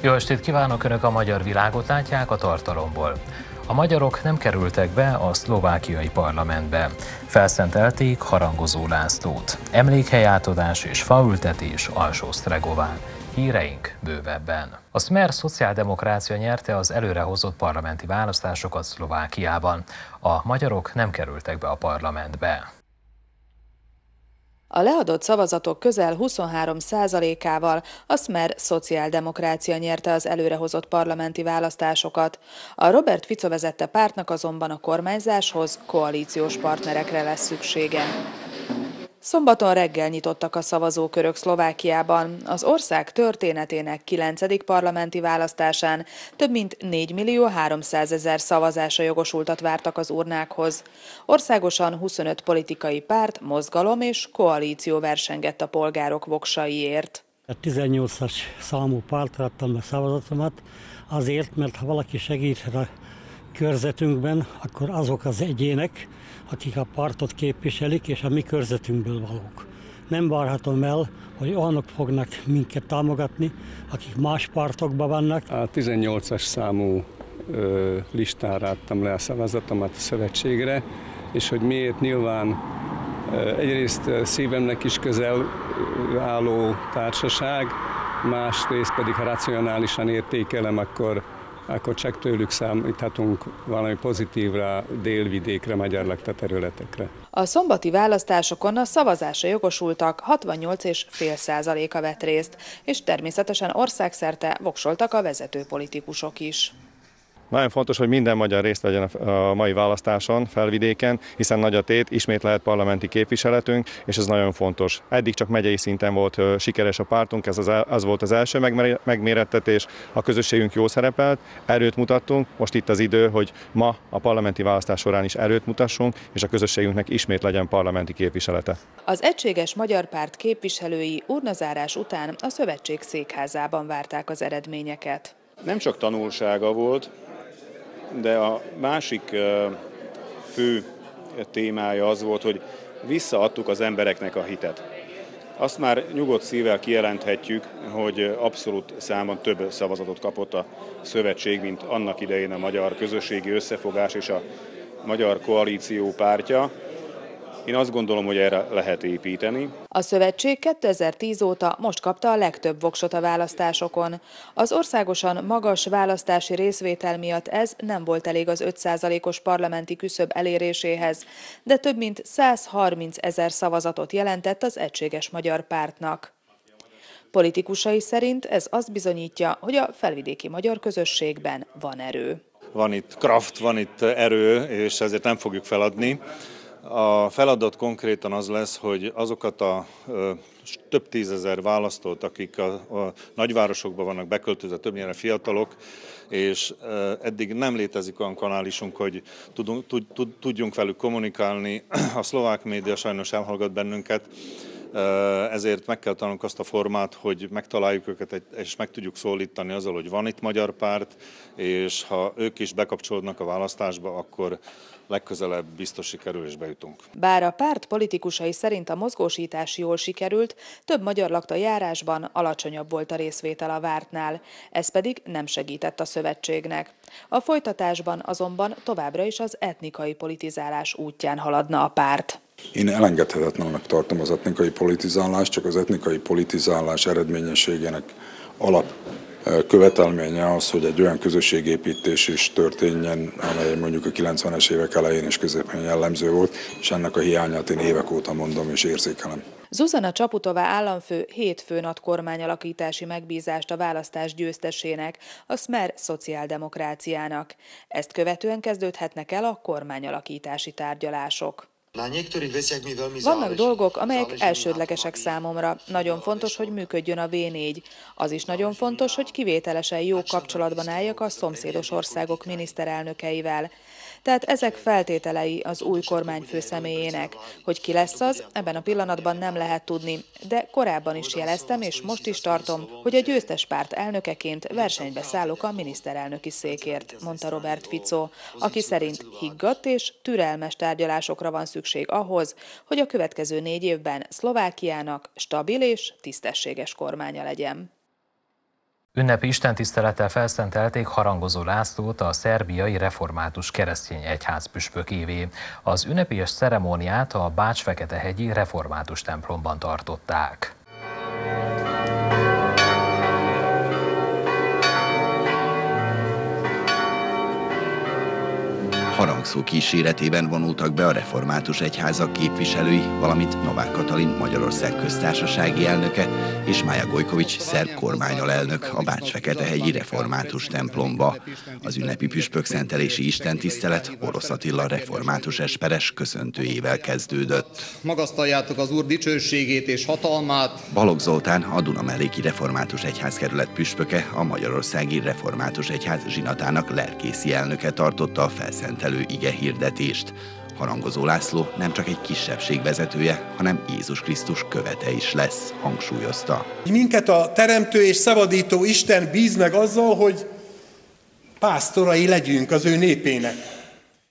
Jó estét kívánok! Önök a magyar világot látják a tartalomból. A magyarok nem kerültek be a szlovákiai parlamentbe. Felszentelték harangozó Lászlót. Emlékhely átadás és faültetés alsó Stregován. Híreink bővebben. A Smer szociáldemokrácia nyerte az előrehozott parlamenti választásokat Szlovákiában. A magyarok nem kerültek be a parlamentbe. A leadott szavazatok közel 23% ával a Smer szociáldemokrácia nyerte az előrehozott parlamenti választásokat. A Robert Fico vezette pártnak azonban a kormányzáshoz koalíciós partnerekre lesz szüksége. Szombaton reggel nyitottak a szavazókörök Szlovákiában. Az ország történetének 9. parlamenti választásán több mint 4 millió 300 ezer szavazása jogosultat vártak az urnákhoz. Országosan 25 politikai párt, mozgalom és koalíció versengett a polgárok voksaiért. A 18-as számú pártra adtam a szavazatomat, azért, mert ha valaki segíthet a körzetünkben, akkor azok az egyének, akik a partot képviselik, és a mi körzetünkből valók. Nem várhatom el, hogy olyanok fognak minket támogatni, akik más pártokban vannak. A 18-as számú ö, listára adtam le a szavazatomat a szövetségre, és hogy miért nyilván egyrészt szívemnek is közel álló társaság, másrészt pedig ha racionálisan értékelem, akkor akkor csak tőlük számíthatunk valami pozitívra délvidékre, magyar lakta területekre. A szombati választásokon a szavazásra jogosultak 68,5 százaléka vett részt, és természetesen országszerte voksoltak a vezető politikusok is. Nagyon fontos, hogy minden magyar részt vegyen a mai választáson, felvidéken, hiszen nagy a tét, ismét lehet parlamenti képviseletünk, és ez nagyon fontos. Eddig csak megyei szinten volt sikeres a pártunk, ez az, az volt az első megmérettetés, a közösségünk jó szerepelt, erőt mutattunk, most itt az idő, hogy ma a parlamenti választás során is erőt mutassunk, és a közösségünknek ismét legyen parlamenti képviselete. Az Egységes Magyar Párt képviselői urnazárás után a szövetség székházában várták az eredményeket. Nem csak tanulsága volt, de a másik fő témája az volt, hogy visszaadtuk az embereknek a hitet. Azt már nyugodt szívvel kijelenthetjük, hogy abszolút számon több szavazatot kapott a szövetség, mint annak idején a Magyar Közösségi Összefogás és a Magyar Koalíció pártja. Én azt gondolom, hogy erre lehet építeni. A szövetség 2010 óta most kapta a legtöbb voksot a választásokon. Az országosan magas választási részvétel miatt ez nem volt elég az 5%-os parlamenti küszöb eléréséhez, de több mint 130 ezer szavazatot jelentett az Egységes Magyar Pártnak. Politikusai szerint ez azt bizonyítja, hogy a felvidéki magyar közösségben van erő. Van itt kraft, van itt erő, és ezért nem fogjuk feladni. A feladat konkrétan az lesz, hogy azokat a több tízezer választót, akik a, a nagyvárosokban vannak beköltözve, többnyire fiatalok, és eddig nem létezik olyan kanálisunk, hogy tudunk, tud, tudjunk velük kommunikálni. A szlovák média sajnos elhallgat bennünket, ezért meg kell találnunk azt a formát, hogy megtaláljuk őket, és meg tudjuk szólítani azzal, hogy van itt magyar párt, és ha ők is bekapcsolódnak a választásba, akkor legközelebb biztos sikerül és bejutunk. Bár a párt politikusai szerint a mozgósítás jól sikerült, több magyar lakta járásban alacsonyabb volt a részvétel a vártnál, ez pedig nem segített a szövetségnek. A folytatásban azonban továbbra is az etnikai politizálás útján haladna a párt. Én elengedhetetlennek tartom az etnikai politizálást, csak az etnikai politizálás eredményességének alap követelménye az, hogy egy olyan közösségépítés is történjen, amely mondjuk a 90-es évek elején és közepén jellemző volt, és ennek a hiányát én évek óta mondom és érzékelem. Zuzana Csaputová államfő hétfőn ad kormányalakítási megbízást a választás győztesének, a Smer szociáldemokráciának. Ezt követően kezdődhetnek el a kormányalakítási tárgyalások. Vannak dolgok, amelyek elsődlegesek számomra. Nagyon fontos, hogy működjön a V4. Az is nagyon fontos, hogy kivételesen jó kapcsolatban álljak a szomszédos országok miniszterelnökeivel. Tehát ezek feltételei az új kormányfő személyének. Hogy ki lesz az, ebben a pillanatban nem lehet tudni, de korábban is jeleztem, és most is tartom, hogy a győztes párt elnökeként versenybe szállok a miniszterelnöki székért, mondta Robert Fico, aki szerint higgadt és türelmes tárgyalásokra van szükség ahhoz, hogy a következő négy évben Szlovákiának stabil és tisztességes kormánya legyen. Ünnepi istentisztelettel felszentelték Harangozó Lászlót a szerbiai református keresztény egyház püspökévé. Az ünnepélyes ceremóniát a Bács-Feketehegyi református templomban tartották. Harangszó kíséretében vonultak be a református egyházak képviselői, valamint Novák Katalin Magyarország köztársasági elnöke és Mája Gojkovics szerb kormányalelnök a Bács-Feketehegyi református templomba. Az ünnepi püspök szentelési istentisztelet Orosz Attila református esperes köszöntőjével kezdődött. Magasztaljátok az Úr dicsőségét és hatalmát. Balogh Zoltán, a Dunamelléki Református Egyházkerület püspöke, a Magyarországi Református Egyház zsinatának lelkészi elnöke tartotta a felszentelést elő ige hirdetést. Harangozó László nem csak egy kisebbség vezetője, hanem Jézus Krisztus követe is lesz, hangsúlyozta. Minket a teremtő és szabadító Isten bíz meg azzal, hogy pásztorai legyünk az ő népének.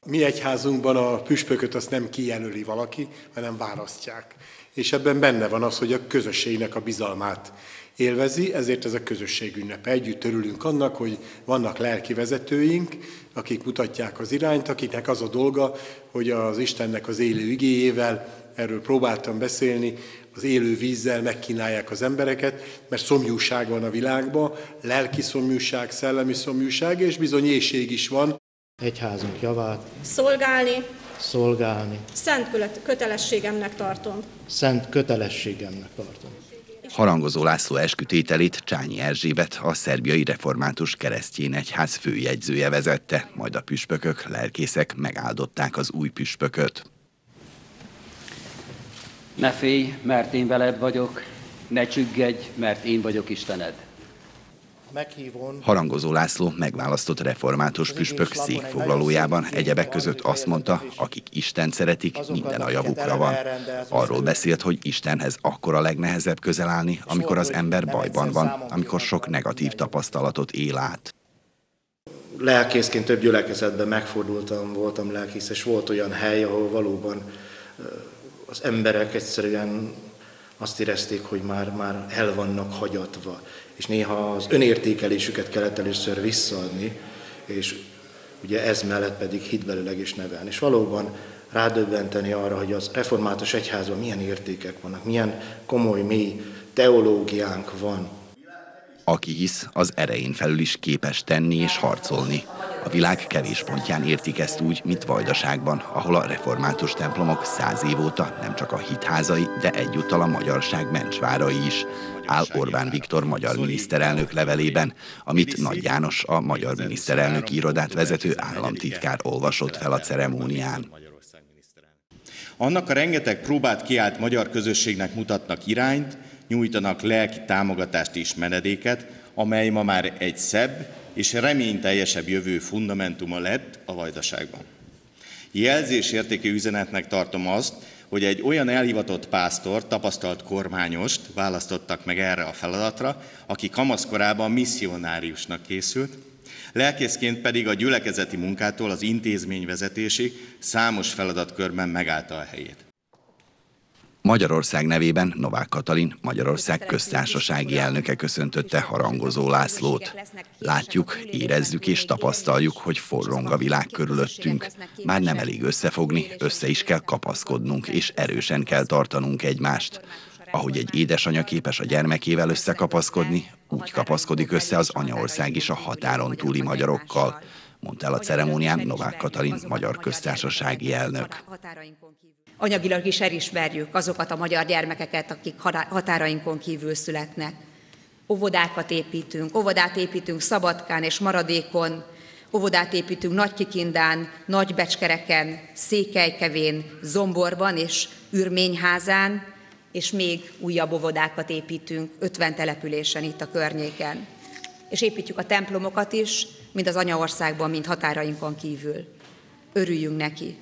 Mi egyházunkban a püspököt azt nem kijelöli valaki, hanem választják. És ebben benne van az, hogy a közösségnek a bizalmát élvezi, ezért ez a közösség ünnepe. Együtt örülünk annak, hogy vannak lelki vezetőink, akik mutatják az irányt, akiknek az a dolga, hogy az Istennek az élő igéjével, erről próbáltam beszélni, az élő vízzel megkínálják az embereket, mert szomjúság van a világban, lelki szomjúság, szellemi szomjúság, és bizony éjség is van. Egyházunk javát. Szolgálni. Szolgálni. Szent kötelességemnek tartom. Szent kötelességemnek tartom. Harangozó László eskütételét Csányi Erzsébet, a szerbiai református keresztjén egyház főjegyzője vezette, majd a püspökök, lelkészek megáldották az új püspököt. Ne félj, mert én veled vagyok, ne csüggedj, mert én vagyok Istened. Harangozó László megválasztott református püspök székfoglalójában egyebek között azt mondta, akik Isten szeretik, minden a javukra van. Arról beszélt, hogy Istenhez akkor a legnehezebb közel állni, amikor az ember bajban van, amikor sok negatív tapasztalatot él át. Lelkészként több gyülekezetben megfordultam, voltam lelkész, és volt olyan hely, ahol valóban az emberek egyszerűen azt érezték, hogy már, már el vannak hagyatva és néha az önértékelésüket kellett először visszaadni, és ugye ez mellett pedig hitbelileg is nevelni. És valóban rádöbbenteni arra, hogy az református egyházban milyen értékek vannak, milyen komoly, mély teológiánk van. Aki hisz, az erején felül is képes tenni és harcolni. A világ kevés pontján értik ezt úgy, mint Vajdaságban, ahol a református templomok száz év óta nem csak a hitházai, de egyúttal a magyarság mencsvárai is, áll Orbán Viktor magyar miniszterelnök levelében, amit Nagy János, a magyar miniszterelnök irodát vezető államtitkár olvasott fel a ceremónián. Annak a rengeteg próbát kiállt magyar közösségnek mutatnak irányt, nyújtanak lelki támogatást és menedéket, amely ma már egy szebb és reményteljesebb jövő fundamentuma lett a vajdaságban. Jelzésértékű üzenetnek tartom azt, hogy egy olyan elhivatott pásztor, tapasztalt kormányost választottak meg erre a feladatra, aki kamaszkorában misszionáriusnak készült, lelkészként pedig a gyülekezeti munkától az intézményvezetésig számos feladatkörben megállta a helyét. Magyarország nevében Novák Katalin, Magyarország köztársasági elnöke köszöntötte harangozó Lászlót. Látjuk, érezzük és tapasztaljuk, hogy forrong a világ körülöttünk. Már nem elég összefogni, össze is kell kapaszkodnunk, és erősen kell tartanunk egymást. Ahogy egy édesanya képes a gyermekével összekapaszkodni, úgy kapaszkodik össze az anyaország is a határon túli magyarokkal, mondta el a ceremónián Novák Katalin, magyar köztársasági elnök anyagilag is elismerjük azokat a magyar gyermekeket, akik határainkon kívül születnek. Óvodákat építünk, óvodát építünk Szabadkán és Maradékon, óvodát építünk Nagykikindán, Nagybecskereken, Székelykevén, Zomborban és Ürményházán, és még újabb óvodákat építünk 50 településen itt a környéken. És építjük a templomokat is, mind az anyaországban, mind határainkon kívül. Örüljünk neki!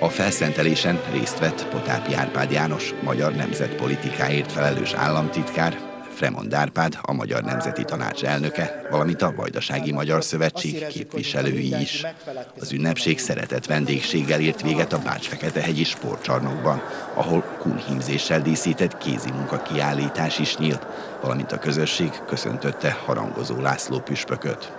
A felszentelésen részt vett Potápi Árpád János, magyar nemzetpolitikáért felelős államtitkár, Fremond Árpád, a Magyar Nemzeti Tanács elnöke, valamint a Vajdasági Magyar Szövetség képviselői is. Az ünnepség szeretett vendégséggel ért véget a Bács-Fekete-hegyi sportcsarnokban, ahol kunhímzéssel díszített kézi munka kiállítás is nyílt, valamint a közösség köszöntötte harangozó László püspököt.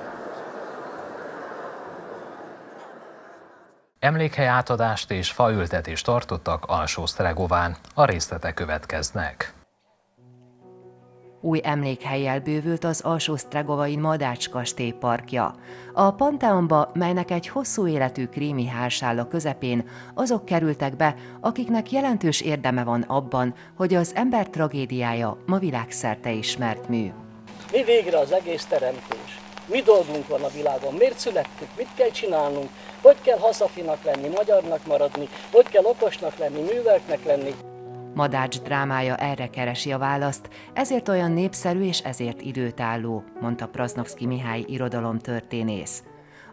Emlékhely átadást és faültetést tartottak alsó Sztregován. A részletek következnek. Új emlékhelyjel bővült az alsó Sztregovai Madács kastély parkja. A Panteonba, melynek egy hosszú életű krími házsáll a közepén, azok kerültek be, akiknek jelentős érdeme van abban, hogy az ember tragédiája ma világszerte ismert mű. Mi végre az egész teremtés? Mi dolgunk van a világon? Miért születtük? Mit kell csinálnunk? Hogy kell hazafinak lenni, magyarnak maradni? Hogy kell okosnak lenni, műveltnek lenni? Madács drámája erre keresi a választ, ezért olyan népszerű és ezért időtálló, mondta Prasnovszki Mihály irodalomtörténész.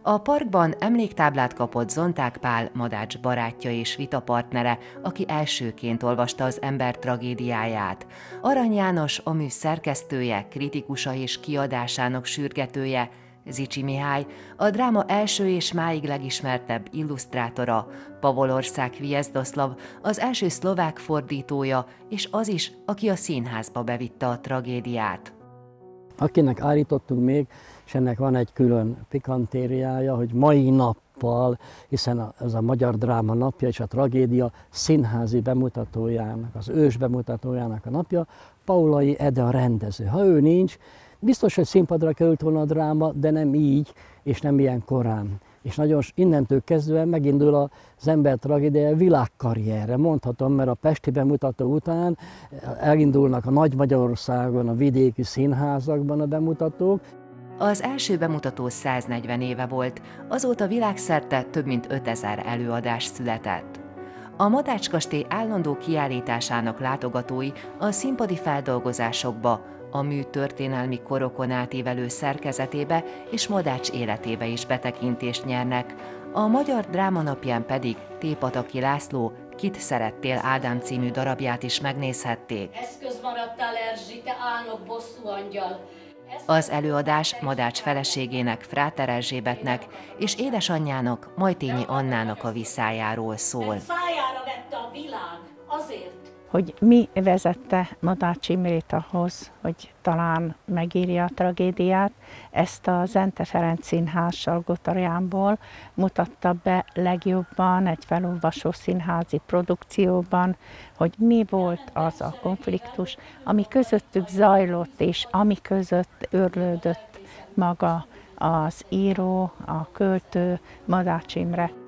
A parkban emléktáblát kapott Zonták Pál, Madács barátja és vitapartnere, aki elsőként olvasta az ember tragédiáját. Arany János, a mű szerkesztője, kritikusa és kiadásának sürgetője, Zicsi Mihály, a dráma első és máig legismertebb illusztrátora, Pavolország Viezdoszlav, az első szlovák fordítója, és az is, aki a színházba bevitte a tragédiát. Akinek állítottunk még, és ennek van egy külön pikantériája, hogy mai nappal, hiszen ez a Magyar Dráma napja és a tragédia színházi bemutatójának, az ős bemutatójának a napja, Paulai Ede a rendező. Ha ő nincs, Biztos, hogy színpadra került volna a dráma, de nem így, és nem ilyen korán. És nagyon innentől kezdve megindul az ember tragédia világkarrierre, mondhatom, mert a Pesti bemutató után elindulnak a Nagy Magyarországon, a vidéki színházakban a bemutatók. Az első bemutató 140 éve volt, azóta világszerte több mint 5000 előadás született. A Madács kastély állandó kiállításának látogatói a színpadi feldolgozásokba, a mű történelmi korokon átívelő szerkezetébe és Madács életébe is betekintést nyernek. A Magyar Dráma napján pedig Tépataki László Kit szerettél Ádám című darabját is megnézhették. Eszköz maradtál Erzsike, álnok bosszú angyal. Az előadás Madács feleségének, Fráter Erzsébetnek és édesanyjának, Majtényi Annának a visszájáról szól. Szájára vette a világ, azért, hogy mi vezette Madács Imrét ahhoz, hogy talán megírja a tragédiát. Ezt a Zente Ferenc Színház Salgotarjánból mutatta be legjobban egy felolvasó színházi produkcióban, hogy mi volt az a konfliktus, ami közöttük zajlott, és ami között örlődött maga az író, a költő Madács Imre.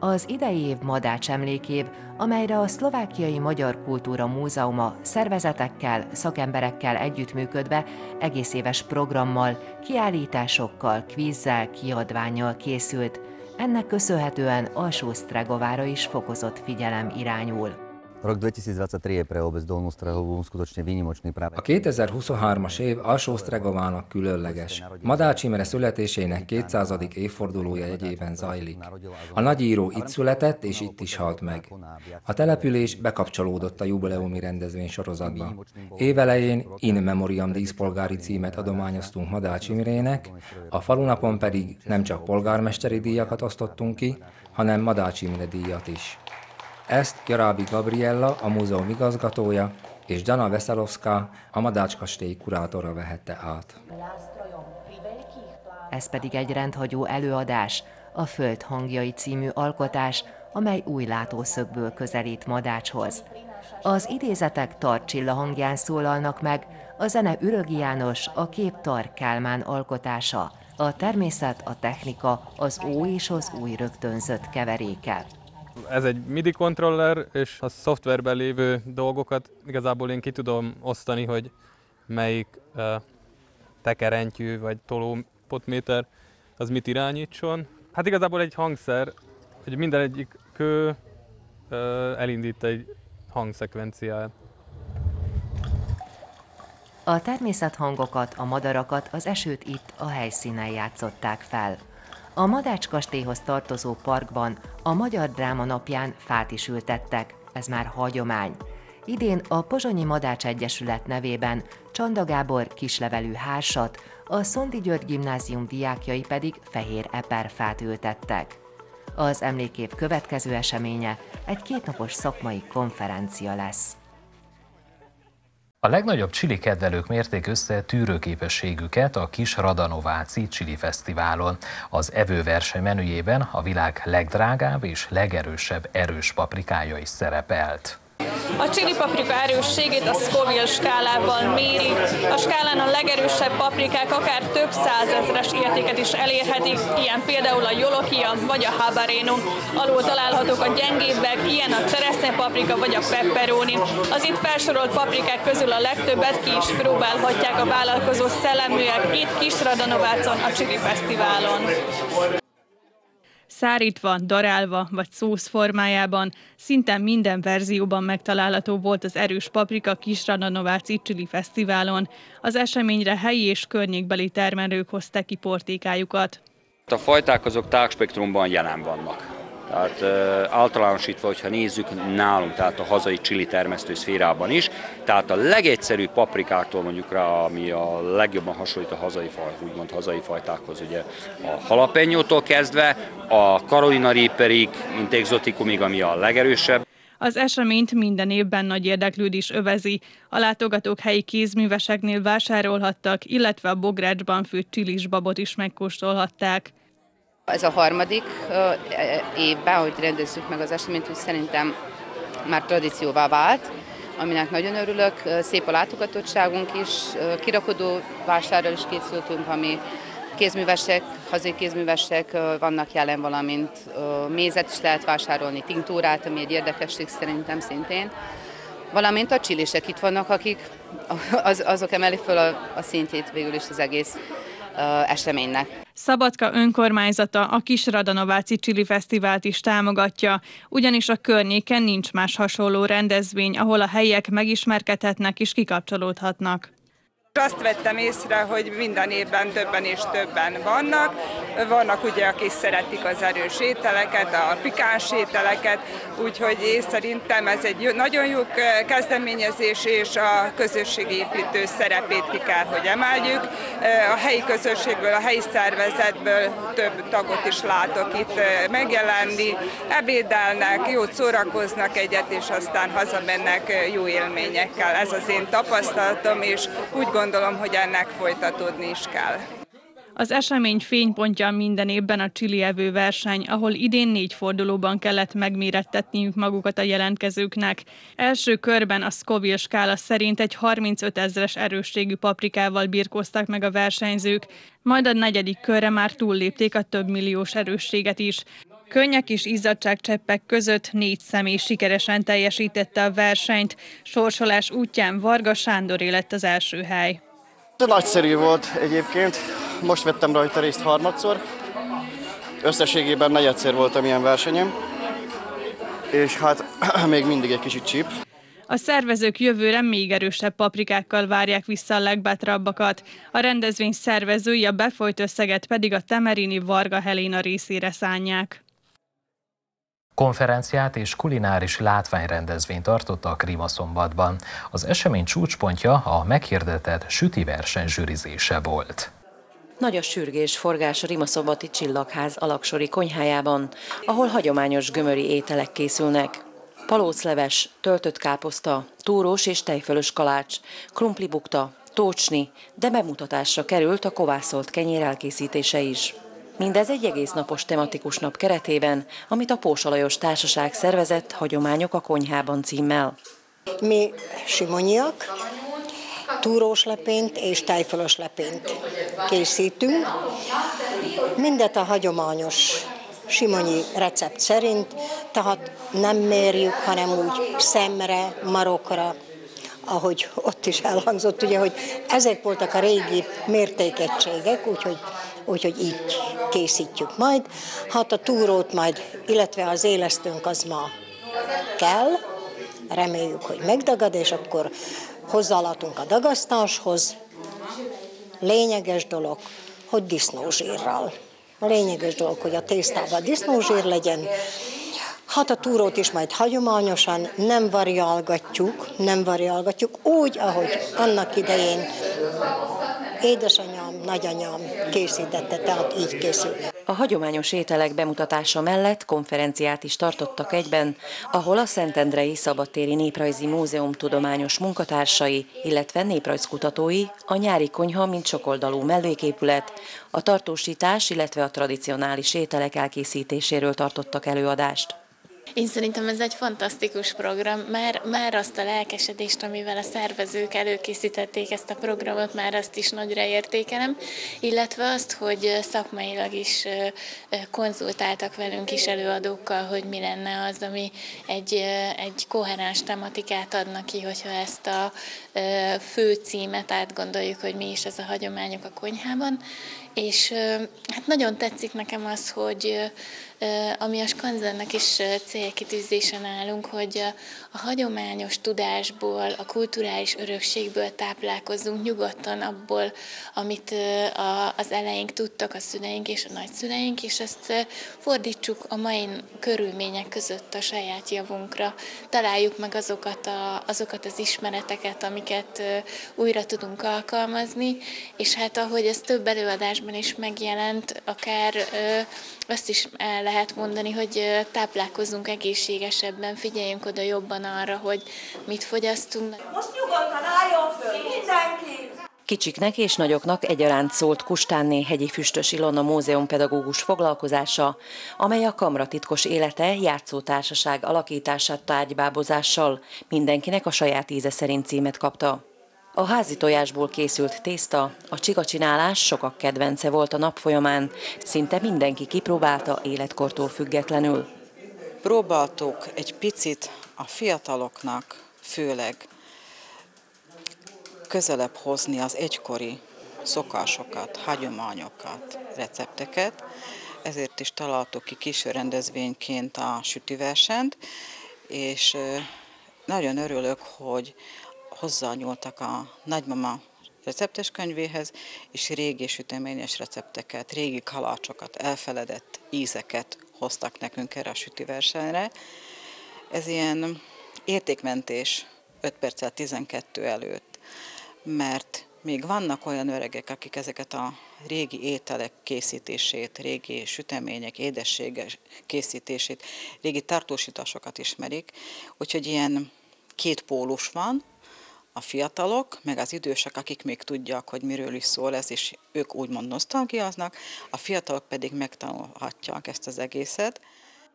Az idei év Madács emlékév, amelyre a Szlovákiai Magyar Kultúra Múzeuma szervezetekkel, szakemberekkel együttműködve egész éves programmal, kiállításokkal, kvízzel, kiadványjal készült. Ennek köszönhetően Alsó Sztregovára is fokozott figyelem irányul. Rok 2023 je pre obec Dolnú Strehovú skutočne výnimočný práve. A 2023-as év alsó Stregovának különleges. Madács Imre születésének 200. évfordulója jegyében zajlik. A nagyíró itt született és itt is halt meg. A település bekapcsolódott a jubileumi rendezvény sorozatba. Évelején In Memoriam díszpolgári címet adományoztunk Madács Imrének, a falunapon pedig nem csak polgármesteri díjakat osztottunk ki, hanem Madács Imre díjat is. Ezt Jarábi Gabriella, a múzeum igazgatója, és Dana Veszelovská, a Madács kastély kurátora vehette át. Ez pedig egy rendhagyó előadás, a Föld hangjai című alkotás, amely új látószögből közelít Madácshoz. Az idézetek Tarcsilla hangján szólalnak meg, a zene Ürögi János, a kép Tar Kálmán alkotása, a természet, a technika, az új és az új rögtönzött keveréke. Ez egy MIDI kontroller, és a szoftverben lévő dolgokat igazából én ki tudom osztani, hogy melyik uh, tekerentyű vagy tolópotméter az mit irányítson. Hát igazából egy hangszer, hogy minden egyik kő uh, elindít egy hangszekvenciát. A természethangokat, a madarakat, az esőt itt a helyszínen játszották fel. A Madács tartozó parkban a Magyar Dráma napján fát is ültettek, ez már hagyomány. Idén a Pozsonyi Madács Egyesület nevében Csanda Gábor kislevelű hársat, a Szondi György gimnázium diákjai pedig fehér eperfát ültettek. Az emlékév következő eseménye egy kétnapos szakmai konferencia lesz. A legnagyobb csili kedvelők mérték össze tűrőképességüket a kis Radanováci Csili Fesztiválon. Az evőverseny menüjében a világ legdrágább és legerősebb erős paprikája is szerepelt. A csili paprika erősségét a Scoville skálával méri. A skálán a legerősebb paprikák akár több százezres értéket is elérhetik, ilyen például a jolokia vagy a habareno. Alul találhatók a gyengébbek, ilyen a cseresznyepaprika vagy a pepperoni. Az itt felsorolt paprikák közül a legtöbbet ki is próbálhatják a vállalkozó szelleműek itt Kisradanovácon a Csili Fesztiválon szárítva, darálva vagy szósz formájában, szinte minden verzióban megtalálható volt az erős paprika Kisrananováci Csili Fesztiválon. Az eseményre helyi és környékbeli termelők hozták ki portékájukat. A fajták azok tágspektrumban jelen vannak. Tehát általánosítva, hogyha nézzük nálunk, tehát a hazai csili termesztő szférában is, tehát a legegyszerűbb paprikáktól mondjuk rá, ami a legjobban hasonlít a hazai faj, úgymond hazai fajtákhoz, ugye a halapenyótól kezdve, a Carolina Reaperig, mint exotikumig, ami a legerősebb, az eseményt minden évben nagy érdeklődés övezi. A látogatók helyi kézműveseknél vásárolhattak, illetve a Bográcsban főtt csilis babot is megkóstolhatták. Ez a harmadik évben, hogy rendezzük meg az eseményt, hogy szerintem már tradícióvá vált, aminek nagyon örülök. Szép a látogatottságunk is, kirakodó vásárral is készültünk, ami kézművesek, hazai kézművesek vannak jelen, valamint mézet is lehet vásárolni, tinktúrát, ami egy érdekesség szerintem szintén. Valamint a csillisek itt vannak, akik az, azok emelik föl a, a szintjét végül is az egész eseménynek. Szabadka önkormányzata a Kisradanováci Csili Fesztivált is támogatja, ugyanis a környéken nincs más hasonló rendezvény, ahol a helyiek megismerkedhetnek és kikapcsolódhatnak. Azt vettem észre, hogy minden évben többen és többen vannak. Vannak ugye, akik szeretik az erős ételeket, a pikáns ételeket, úgyhogy én szerintem ez egy nagyon jó kezdeményezés, és a közösségépítő szerepét ki kell, hogy emeljük. A helyi közösségből, a helyi szervezetből több tagot is látok itt megjelenni, ebédelnek, jót szórakoznak egyet, és aztán hazamennek jó élményekkel. Ez az én tapasztalatom, és úgy gondolom, gondolom, hogy ennek folytatódni is kell. Az esemény fénypontja minden évben a Csili evő verseny, ahol idén négy fordulóban kellett megmérettetniük magukat a jelentkezőknek. Első körben a Scoville skála szerint egy 35 ezres erősségű paprikával birkóztak meg a versenyzők, majd a negyedik körre már túllépték a több milliós erősséget is. Könnyek és izzadságcseppek között négy személy sikeresen teljesítette a versenyt. Sorsolás útján Varga Sándor lett az első hely. Nagyszerű volt egyébként. Most vettem rajta részt harmadszor. Összességében negyedszer voltam ilyen versenyem. És hát még mindig egy kicsit csíp. A szervezők jövőre még erősebb paprikákkal várják vissza a legbátrabbakat. A rendezvény szervezői a befolyt összeget pedig a Temerini Varga Helena részére szánják. Konferenciát és kulináris látványrendezvényt tartottak Rimaszombatban. Az esemény csúcspontja a meghirdetett süti verseny zsűrizése volt. Nagy a sürgés forgás a Rimaszombati Csillagház alaksori konyhájában, ahol hagyományos gömöri ételek készülnek. Palócleves, töltött káposzta, túrós és tejfölös kalács, krumplibukta, tócsni, de bemutatásra került a kovászolt kenyér elkészítése is. Mindez egy egész napos tematikus nap keretében, amit a Pósalajos Társaság szervezett Hagyományok a konyhában címmel. Mi simonyiak, túrós lepényt és tejfölös lepényt készítünk. Mindet a hagyományos simonyi recept szerint, tehát nem mérjük, hanem úgy szemre, marokra, ahogy ott is elhangzott, ugye, hogy ezek voltak a régi mértékegységek, úgyhogy úgyhogy így készítjük majd. Hát a túrót majd, illetve az élesztőnk az ma kell, reméljük, hogy megdagad, és akkor hozzálatunk a dagasztáshoz. Lényeges dolog, hogy disznózsírral. A lényeges dolog, hogy a tésztában disznózsír legyen. Hát a túrót is majd hagyományosan nem variálgatjuk, nem variálgatjuk, úgy, ahogy annak idején édesanyám, nagyanyám készítette, tehát így készül. A hagyományos ételek bemutatása mellett konferenciát is tartottak egyben, ahol a Szentendrei Szabadtéri Néprajzi Múzeum tudományos munkatársai, illetve néprajzkutatói a nyári konyha, mint sokoldalú melléképület, a tartósítás, illetve a tradicionális ételek elkészítéséről tartottak előadást. Én szerintem ez egy fantasztikus program. Már, már azt a lelkesedést, amivel a szervezők előkészítették ezt a programot, már azt is nagyra értékelem, illetve azt, hogy szakmailag is konzultáltak velünk is előadókkal, hogy mi lenne az, ami egy, egy koherens tematikát adna ki, hogyha ezt a fő címet átgondoljuk, hogy mi is ez a hagyományok a konyhában. És hát nagyon tetszik nekem az, hogy ami a Skanzennek is célkitűzésen állunk, hogy a hagyományos tudásból, a kulturális örökségből táplálkozzunk nyugodtan abból, amit az eleink tudtak, a szüleink és a nagyszüleink, és ezt fordítsuk a mai körülmények között a saját javunkra. Találjuk meg azokat, a, azokat az ismereteket, amiket újra tudunk alkalmazni, és hát ahogy ez több előadásban is megjelent, akár azt is el lehet mondani, hogy táplálkozzunk egészségesebben, figyeljünk oda jobban arra, hogy mit fogyasztunk. Most nyugodtan álljon föl, mindenki! Kicsiknek és nagyoknak egyaránt szólt Kustánné hegyi Füstös Ilona múzeumpedagógus foglalkozása, amely a kamra titkos élete játszótársaság alakítását tárgybábozással mindenkinek a saját íze szerint címet kapta. A házi tojásból készült tészta, a csigacsinálás sokak kedvence volt a nap folyamán, szinte mindenki kipróbálta életkortól függetlenül. Próbáltuk egy picit a fiataloknak főleg közelebb hozni az egykori szokásokat, hagyományokat, recepteket, ezért is találtuk ki kis rendezvényként a sütiversenyt, és nagyon örülök, hogy hozzányúltak a nagymama receptes könyvéhez, és régi süteményes recepteket, régi kalácsokat, elfeledett ízeket hoztak nekünk erre a sütiversenyre. Ez ilyen értékmentés 5 perccel 12 előtt, mert még vannak olyan öregek, akik ezeket a régi ételek készítését, régi sütemények, édességes készítését, régi tartósításokat ismerik, úgyhogy ilyen két pólus van, a fiatalok, meg az idősek, akik még tudják, hogy miről is szól ez, és ők úgymond nosztalgiáznak, a fiatalok pedig megtanulhatják ezt az egészet.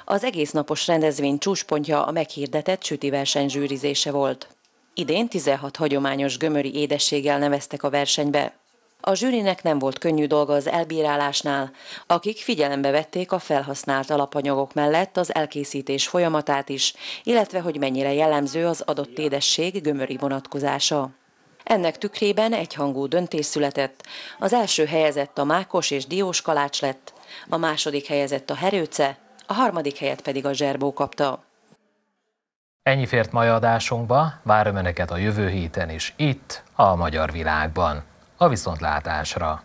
Az egész napos rendezvény csúcspontja a meghirdetett sütiverseny zsűrizése volt. Idén 16 hagyományos gömöri édességgel neveztek a versenybe. A zsűrinek nem volt könnyű dolga az elbírálásnál, akik figyelembe vették a felhasznált alapanyagok mellett az elkészítés folyamatát is, illetve hogy mennyire jellemző az adott édesség gömöri vonatkozása. Ennek tükrében egyhangú döntés született, az első helyezett a mákos és diós kalács lett, a második helyezett a herőce, a harmadik helyet pedig a zserbó kapta. Ennyi fért mai adásunkba, várom Önöket a jövő héten is, itt, a Magyar Világban a viszontlátásra.